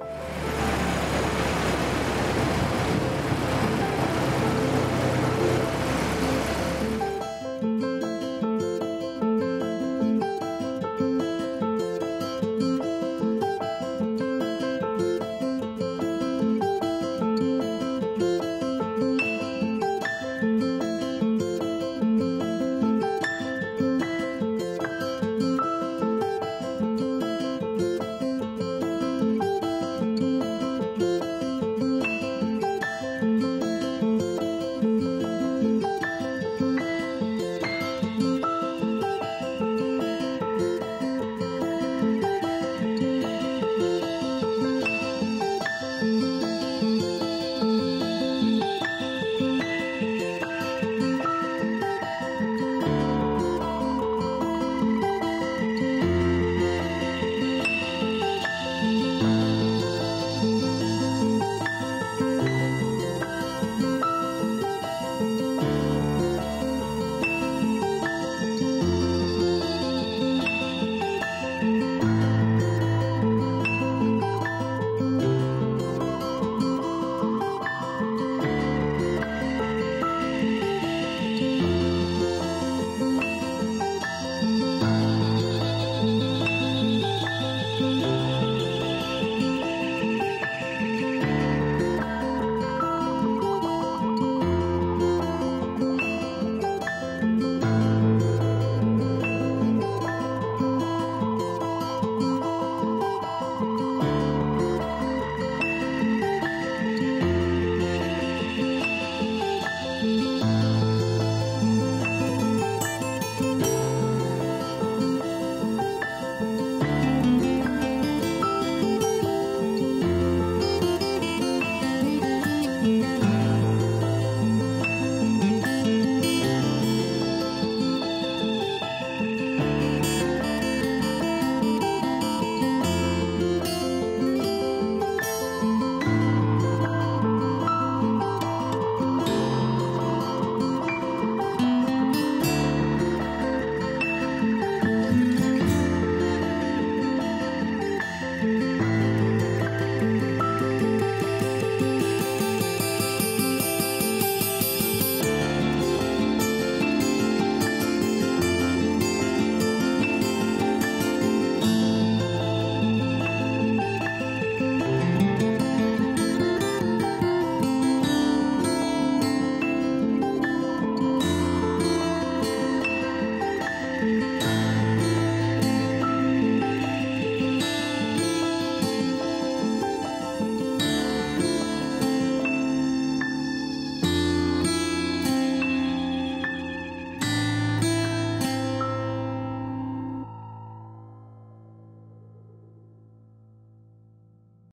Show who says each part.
Speaker 1: you